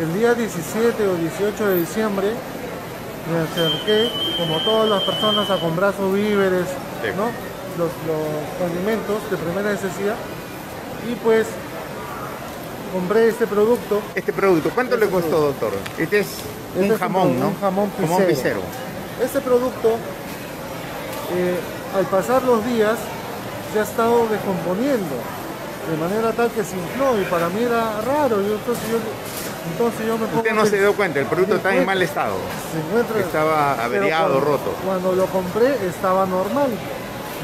el día 17 o 18 de diciembre me acerqué, como todas las personas, a comprar sus víveres, Sí. ¿no? Los, los alimentos de primera necesidad. Y pues compré este producto. Este producto, ¿cuánto Este le costó, doctor? Este es Este un es jamón, un- ¿no? un jamón Jamón pisero. pisero. Este producto, eh, al pasar los días, se ha estado descomponiendo de manera tal que se infló y para mí era raro. Yo, entonces, yo, entonces yo me pongo Usted no se dio cuenta, el producto está en mal estado. se encuentra- Estaba averiado, cuando- roto. Cuando lo compré estaba normal.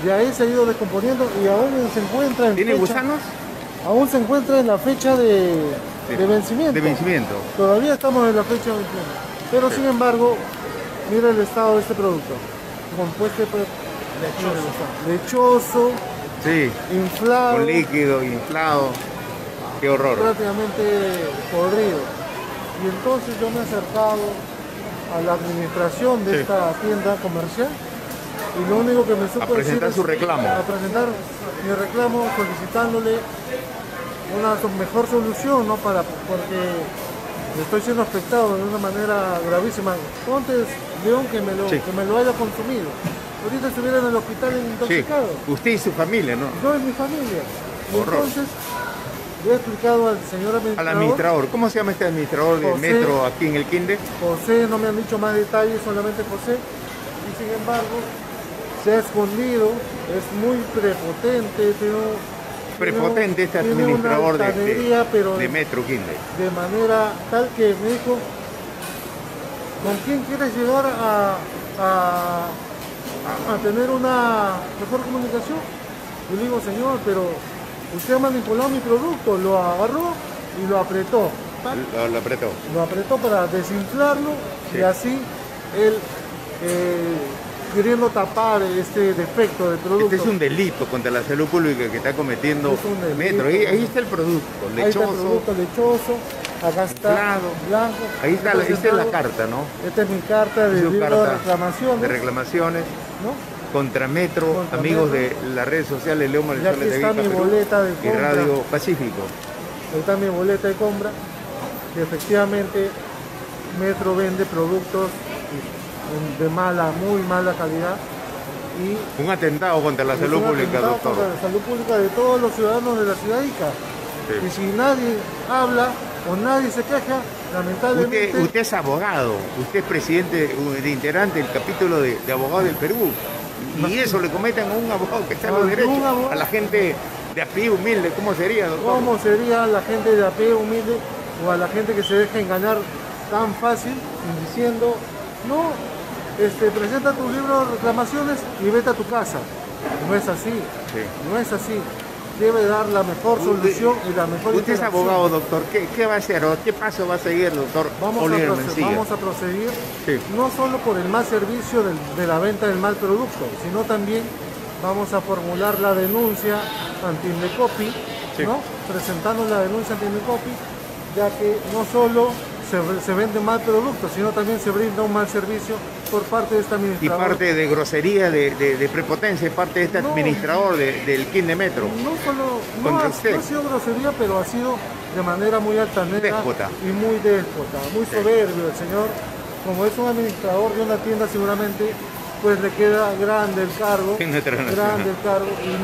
Y ahí se ha ido descomponiendo y aún se encuentra en ¿Tiene fecha- gusanos? Aún se encuentra en la fecha de, de vencimiento. De vencimiento. Todavía estamos en la fecha de vencimiento. Pero sin embargo, mira el estado de este producto. Compuesto por lechoso, Sí, inflado, con líquido, inflado. Qué horror. prácticamente podrido. Y entonces yo me he acercado a la administración de Sí. esta tienda comercial y lo único que me supo A presentar decir su reclamo. a presentar mi reclamo solicitándole una mejor solución, ¿no? Para, porque estoy siendo afectado de una manera gravísima. Ponte León que me lo, Sí. que me lo haya consumido. Ahorita estuviera en el hospital Sí, intoxicado. usted y su familia, ¿no? Yo y mi familia. Y Horror. entonces le he explicado al señor Al administrador. administrador, ¿cómo se llama este administrador de José. metro aquí en el Quinde? José, no me han dicho más detalles, solamente José. Y sin embargo, se ha escondido, es muy prepotente, tiene Prepotente este administrador de, de- altanería, pero de metro Quinde. de manera tal que me dijo, ¿con quién quieres llegar a, a- a tener una mejor comunicación? Yo le digo, señor, pero usted ha manipulado mi producto, lo agarró y lo apretó. Lo, lo apretó. lo apretó para desinflarlo Sí. y así él eh, queriendo tapar este defecto del producto. Este es un delito contra la salud pública que está cometiendo Es metro. Ahí, ahí está el producto, Ahí está el lechoso. producto lechoso, acá está inflado. blanco. Ahí está, la- esta es la carta, ¿no? Esta es mi carta de libro de carta reclamaciones, de reclamaciones ¿no? Contra Metro, Contra amigos Metro. de las redes sociales León Y Marisol de está mi boleta de y. Radio Pacífico. Ahí está mi boleta de compra, que efectivamente Metro vende productos de mala, muy mala calidad y Un atentado contra la salud pública, doctor. contra la salud pública de todos los ciudadanos de la ciudad Ica. Sí. Y si nadie habla o nadie se queja, lamentablemente Usted, usted es abogado, usted es presidente de integrante del capítulo de, de abogados del Perú. Y eso le cometen a un abogado que está en los derechos, a la gente de a pie humilde, ¿cómo sería, doctor? ¿cómo sería la gente de a pie humilde o a la gente que se deja engañar tan fácil diciendo, no, este, presenta tu libro de reclamaciones y vete a tu casa? No es así, Sí. no es así. Debe dar la mejor solución y la mejor Usted es abogado, doctor. ¿Qué, qué va a hacer o qué paso va a seguir, doctor Vamos a, Oliver proce- Mencía? vamos a proseguir Sí. no solo por el mal servicio del- de la venta del mal producto, sino también vamos a formular la denuncia ante Indecopi, Sí. ¿no? presentando la denuncia ante Indecopi, ya que no solo se, se vende mal producto, sino también se brinda un mal servicio por parte de esta Y administradora. parte de grosería, de, de- de prepotencia, es parte de este No. administrador de- del Quinde Metro. No solo no ha, usted. no ha sido grosería, pero ha sido de manera muy altanera Déspota. y muy déspota, muy soberbio el señor. Como es un administrador de una tienda seguramente, pues le queda grande el cargo, grande el cargo y